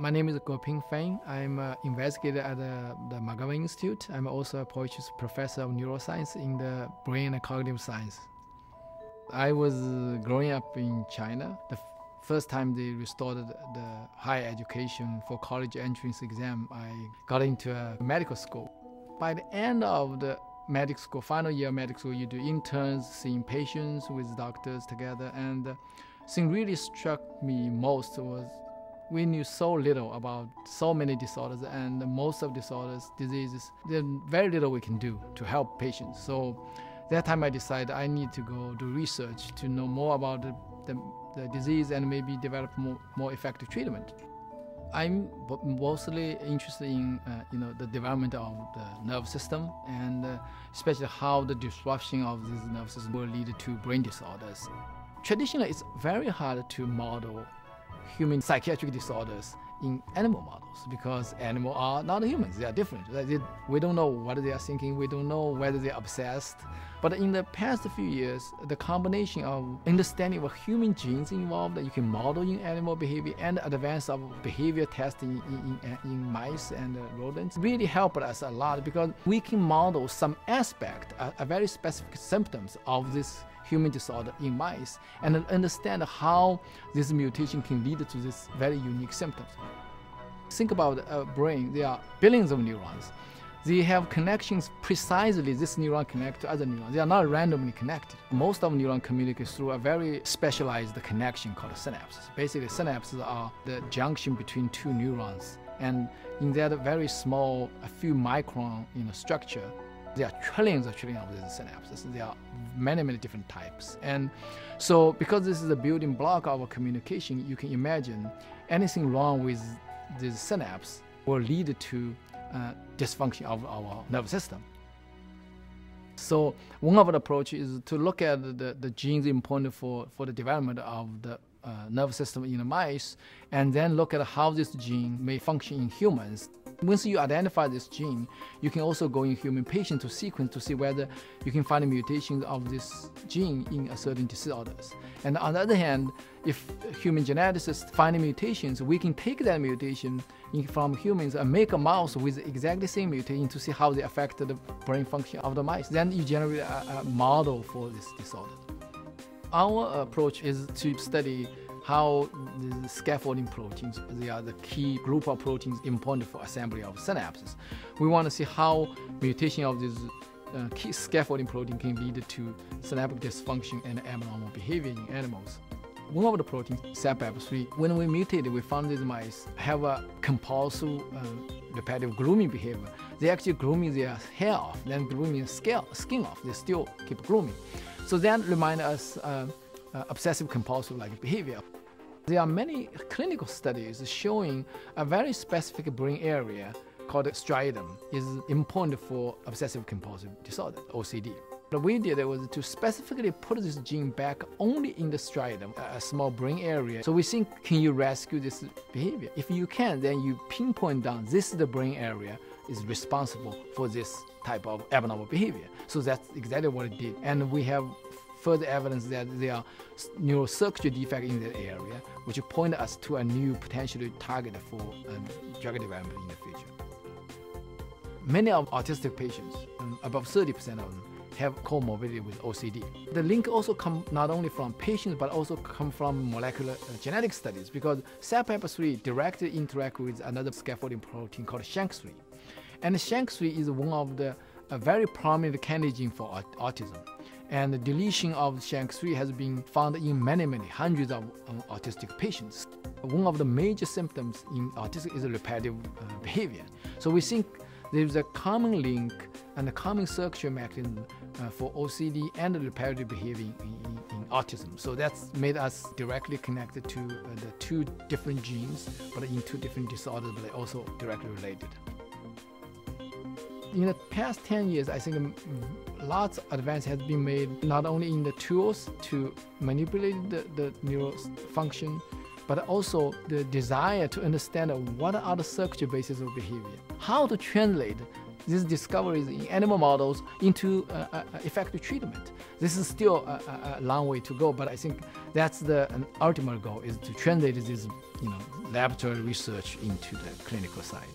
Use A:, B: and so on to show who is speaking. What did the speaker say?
A: My name is Guoping Feng. I'm an investigator at the, the Institute. I'm also a professor of neuroscience in the brain and cognitive science. I was growing up in China. The first time they restored the higher education for college entrance exam, I got into a medical school. By the end of the medical school, final year medical school, you do interns, seeing patients with doctors together. And the thing really struck me most was we knew so little about so many disorders and most of disorders, diseases, there's very little we can do to help patients. So that time I decided I need to go do research to know more about the, the, the disease and maybe develop more, more effective treatment. I'm mostly interested in uh, you know the development of the nerve system and uh, especially how the disruption of this nerve system will lead to brain disorders. Traditionally, it's very hard to model human psychiatric disorders in animal models because animals are not humans, they are different. We don't know what they are thinking, we don't know whether they're obsessed. But in the past few years, the combination of understanding of human genes involved that you can model in animal behavior and advance of behavior testing in, in, in mice and rodents really helped us a lot because we can model some aspect, a, a very specific symptoms of this human disorder in mice and understand how this mutation can lead to this very unique symptoms. Think about a brain, there are billions of neurons. They have connections precisely, this neuron connect to other neurons. They are not randomly connected. Most of neurons communicate through a very specialized connection called synapses. Basically, synapses are the junction between two neurons. And in that very small, a few micron you know, structure, there are trillions of trillions of these synapses. There are many, many different types. And so because this is a building block of our communication, you can imagine anything wrong with these synapse will lead to uh, dysfunction of our nervous system. So one of the approaches is to look at the, the genes important for, for the development of the uh, nervous system in the mice, and then look at how this gene may function in humans once you identify this gene, you can also go in human patient to sequence to see whether you can find mutations of this gene in a certain disorders. And on the other hand, if human geneticists find mutations, we can take that mutation from humans and make a mouse with exactly the same mutation to see how they affect the brain function of the mice. Then you generate a, a model for this disorder. Our approach is to study how the scaffolding proteins, they are the key group of proteins important for assembly of synapses. We want to see how mutation of this uh, key scaffolding protein can lead to synaptic dysfunction and abnormal behavior in animals. One of the proteins, SAPAP3, when we mutated, we found these mice have a compulsive uh, repetitive grooming behavior. They actually grooming their hair off, then grooming scale, skin off. They still keep grooming. So that remind us uh, uh, obsessive compulsive like behavior. There are many clinical studies showing a very specific brain area called striatum is important for obsessive compulsive disorder, OCD. What we did was to specifically put this gene back only in the striatum, a small brain area. So we think, can you rescue this behavior? If you can, then you pinpoint down this is the brain area is responsible for this type of abnormal behavior. So that's exactly what it did. And we have further evidence that there are neurocircuitry defects in that area, which point us to a new potential target for um, drug development in the future. Many of autistic patients, um, above 30% of them, have comorbidity with OCD. The link also come not only from patients but also come from molecular uh, genetic studies because SAPAP3 directly interact with another scaffolding protein called SHANK3. And SHANK3 is one of the a very prominent candidate for autism and the deletion of SHANK3 has been found in many, many hundreds of um, autistic patients. One of the major symptoms in autism is repetitive uh, behavior. So we think there's a common link and a common circuitry mechanism uh, for OCD and repetitive behavior in, in, in, autism. So that's made us directly connected to uh, the two different genes, but in two different disorders, but they also directly related in the past 10 years, I think lots of advance has been made not only in the tools to manipulate the, the neural function, but also the desire to understand what are the circuitry bases of behavior. How to translate these discoveries in animal models into uh, uh, effective treatment. This is still a, a, a, long way to go, but I think that's the ultimate goal is to translate this, you know, laboratory research into the clinical side.